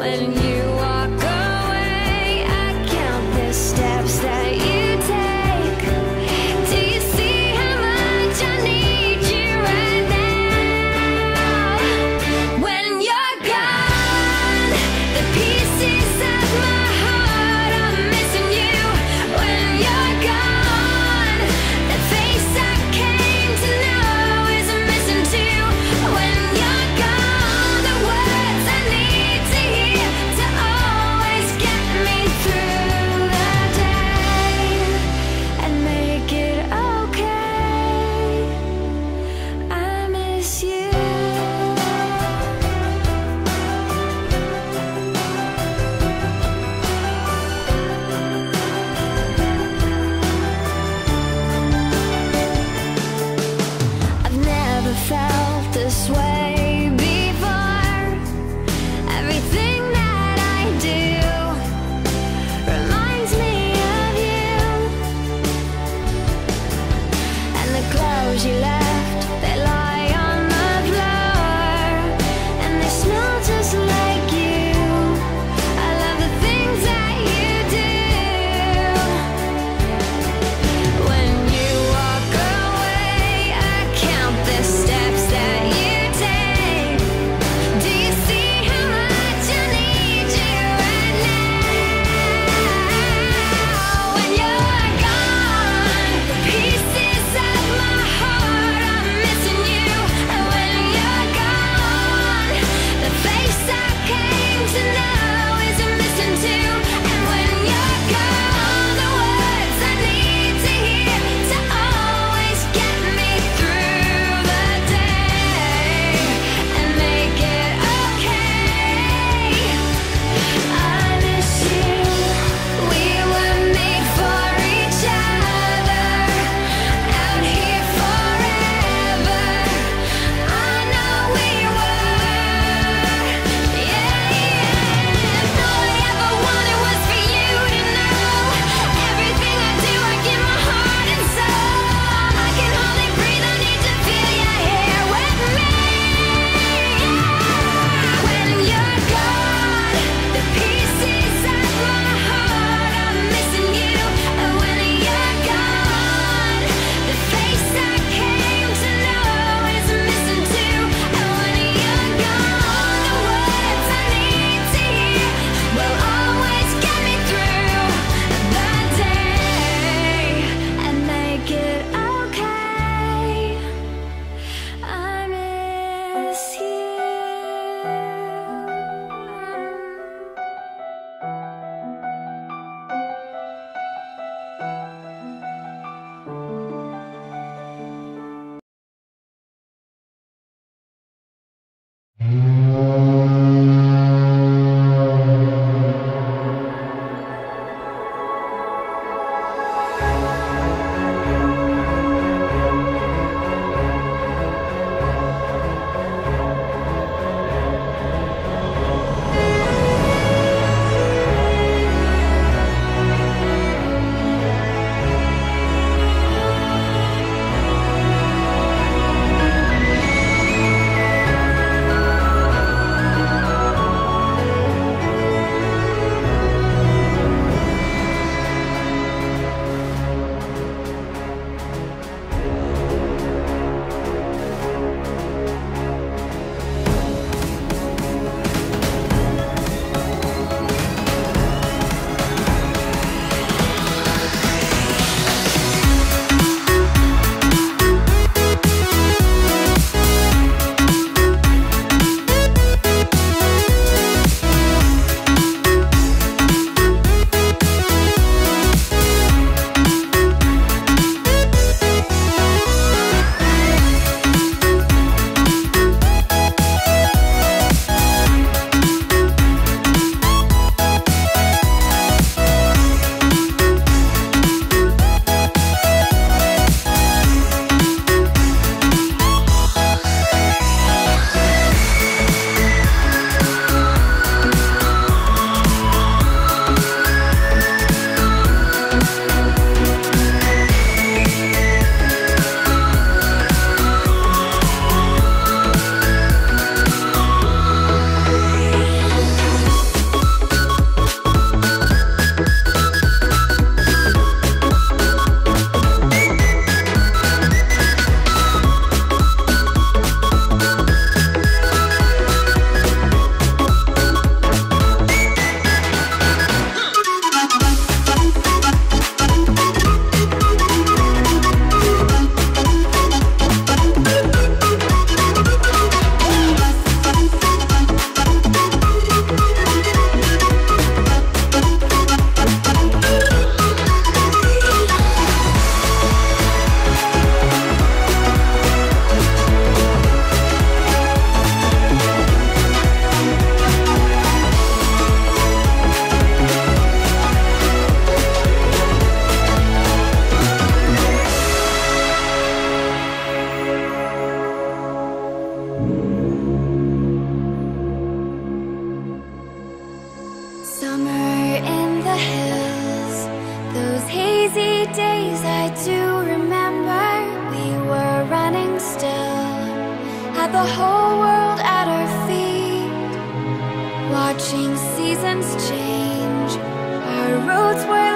When you the whole world at our feet, watching seasons change. Our roads were.